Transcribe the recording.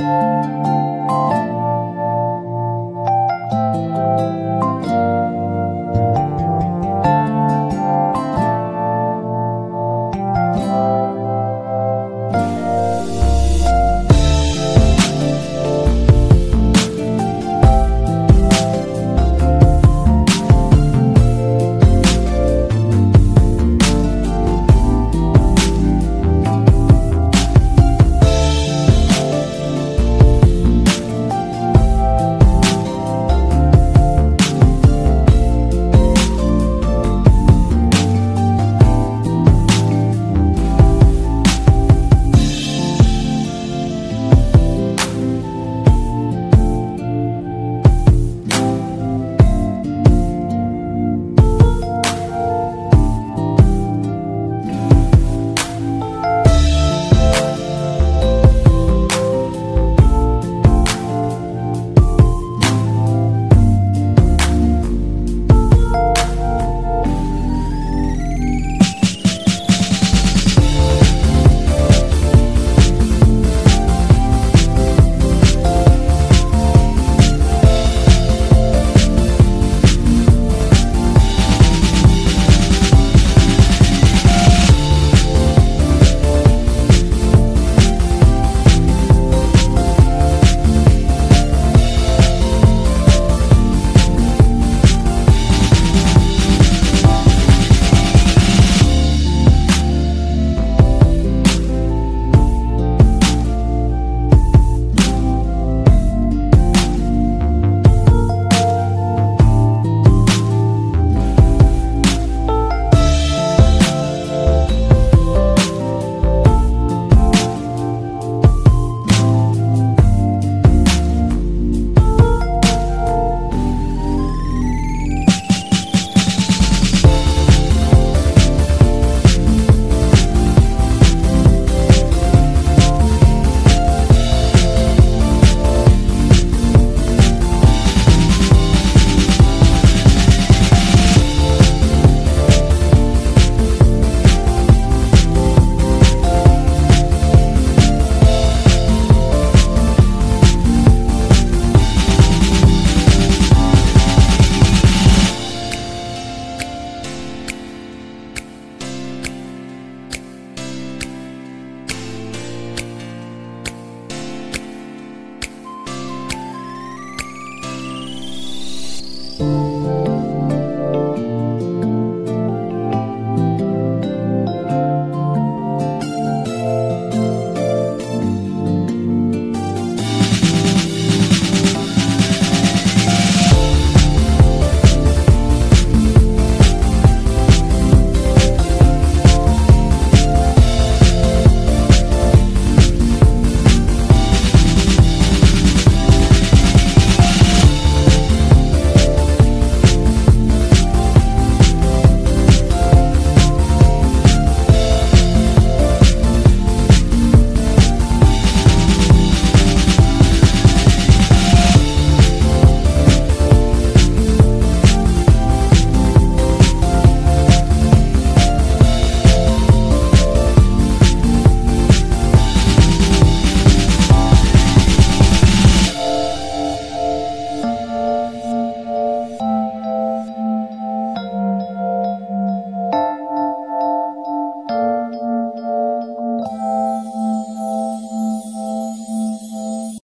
Música